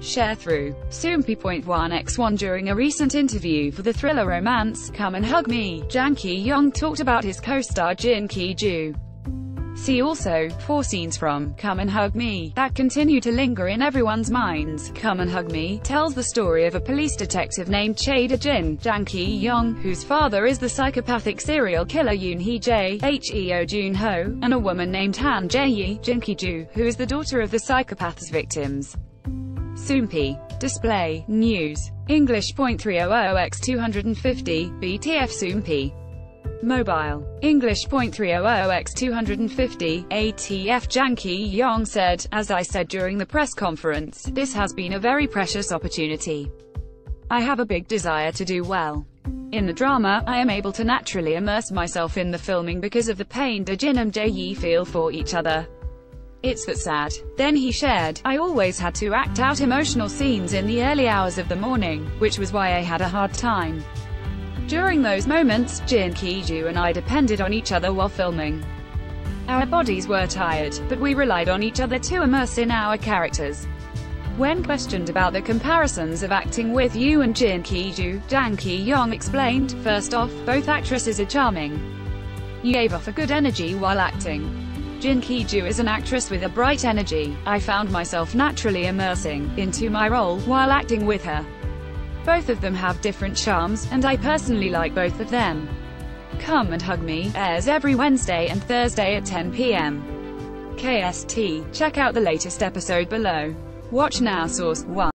share through Soompi.1x1 during a recent interview for the thriller romance, Come and Hug Me, Jang Ki-yong talked about his co-star Jin Ki-joo. See also, four scenes from Come and Hug Me that continue to linger in everyone's minds. Come and Hug Me tells the story of a police detective named Chae Jin, Jang Ki-yong, whose father is the psychopathic serial killer Yoon Hee-jae, Heo Jun-ho, and a woman named Han Jae-yi, Jin Ki-joo, who is the daughter of the psychopath's victims. Soompi. Display, News. English .300x250, BTF Soompi. Mobile. English .300x250, ATF Jang Ki-yong said, As I said during the press conference, this has been a very precious opportunity. I have a big desire to do well. In the drama, I am able to naturally immerse myself in the filming because of the pain Jin and Jae-yi feel for each other. It's that sad. Then he shared, I always had to act out emotional scenes in the early hours of the morning, which was why I had a hard time. During those moments, Jin Ki-joo and I depended on each other while filming. Our bodies were tired, but we relied on each other to immerse in our characters. When questioned about the comparisons of acting with you and Jin Ki-joo, Jang Ki-yong explained, First off, both actresses are charming. You gave off a good energy while acting. Jin Ki-joo is an actress with a bright energy. I found myself naturally immersing into my role while acting with her. Both of them have different charms, and I personally like both of them. Come and Hug Me airs every Wednesday and Thursday at 10 p.m. KST. Check out the latest episode below. Watch now Source 1.